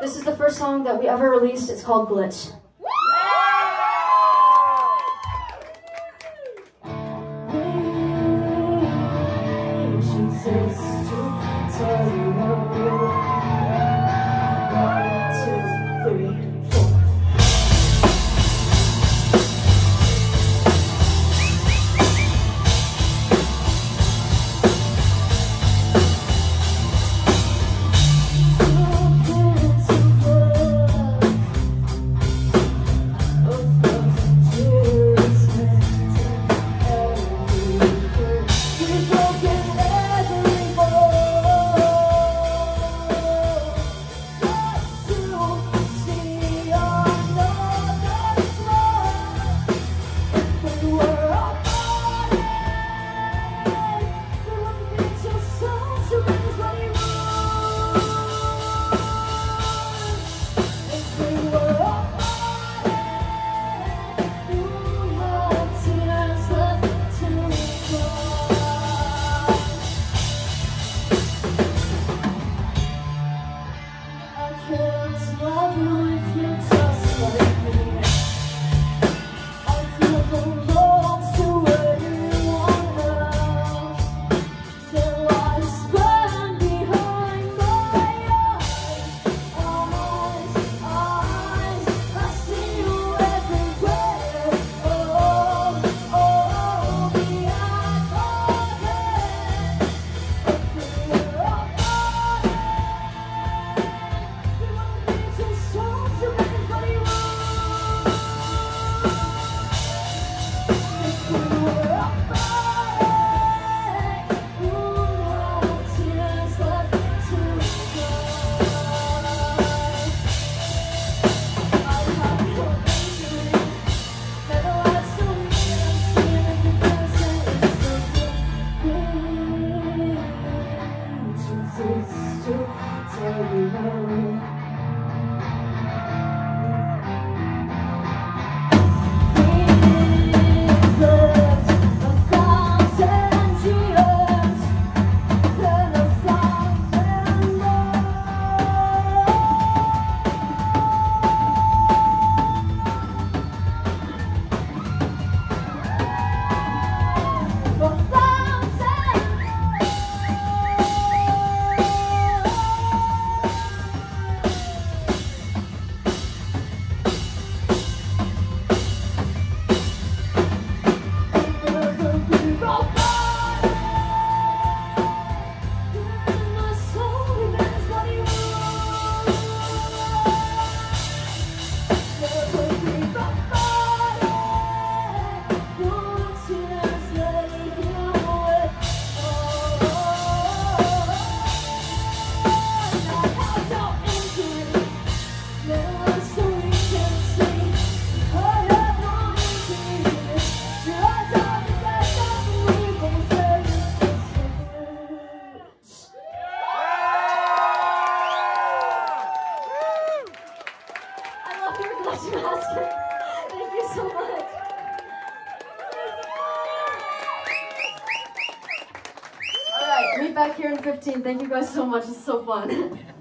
This is the first song that we ever released. It's called Glitch. Thank you so much. All right, meet back here in 15. Thank you guys so much. It's so fun.